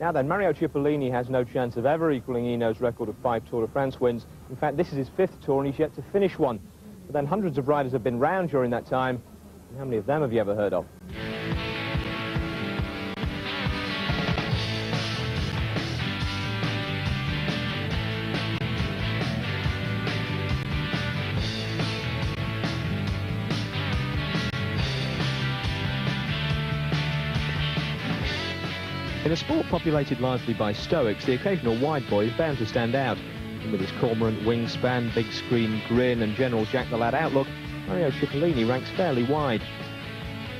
Now then, Mario Cipollini has no chance of ever equaling Hinault's record of five Tour de France wins. In fact, this is his fifth tour and he's yet to finish one. But then hundreds of riders have been round during that time. And how many of them have you ever heard of? In a sport populated largely by stoics, the occasional wide boy is bound to stand out. And with his cormorant wingspan, big screen grin and general Jack the Lad outlook, Mario Cipollini ranks fairly wide.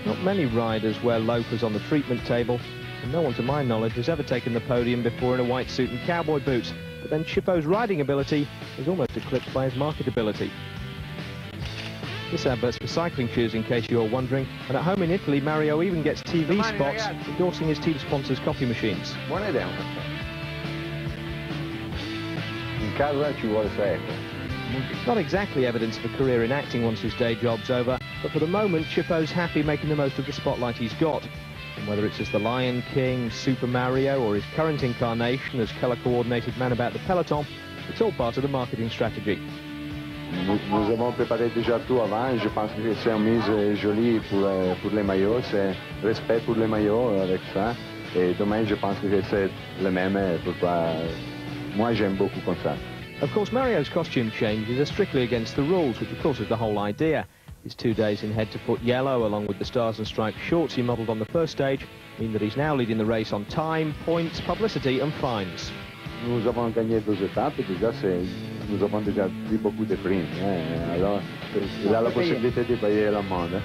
Not many riders wear loafers on the treatment table, and no one to my knowledge has ever taken the podium before in a white suit and cowboy boots. But then Chippo's riding ability is almost eclipsed by his marketability. This advert's for cycling shoes, in case you're wondering. And at home in Italy, Mario even gets TV spots endorsing his team sponsors' coffee machines. Buona idea un caffè. In casa ci vuole secco. Not exactly evidence of a career in acting once his day job's over, but for the moment, Chippo's happy making the most of the spotlight he's got. And whether it's as the Lion King, Super Mario, or his current incarnation as colour-coordinated man about the peloton, it's all part of the marketing strategy. Nous, nous avons préparé déjà tout avant. Je pense que c'est une mise jolie pour, euh, pour les maillots. C'est respect pour les maillots euh, avec ça. Et demain, je pense que c'est le même. Euh, Pourquoi moi, j'aime beaucoup comme ça. Of course, Mario's costume changes are strictly against the rules, which of course is the whole idea. His two days in head-to-foot yellow, along with the stars and stripes shorts he modelled on the first stage, mean that he's now leading the race on time, points, publicity and fines. Nous avons gagné deux étapes. Déjà, nous avons déjà pris beaucoup de primes. Hein. Alors, il a la possibilité de payer l'amende.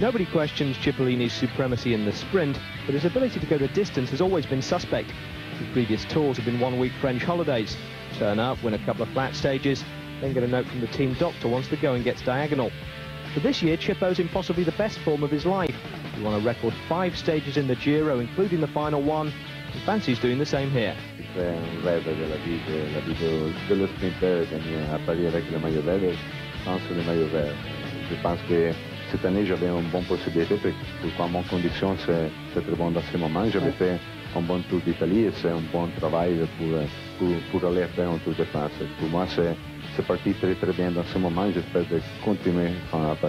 Nobody questions Cipollini's supremacy in the sprint, but his ability to go the distance has always been suspect. His previous tours have been one-week French holidays. Turn up, win a couple of flat stages, then get a note from the team doctor once the going gets diagonal. For this year, Chippo's in possibly the best form of his life. He won a record five stages in the Giro, including the final one, and fancies doing the same here. Un rêve de la vie, de la vie de, de le sprinter, gagner à Paris avec le maillot vert, sans le maillot vert. Je pense que cette année, j'avais une bonne possibilité, pourquoi mon condition, c'est très bon dans ce moment. J'avais fait un bon tour d'Italie et c'est un bon travail pour, pour, pour aller faire un tour de France. Pour moi, c'est parti très très bien dans ce moment. J'espère continuer à Paris.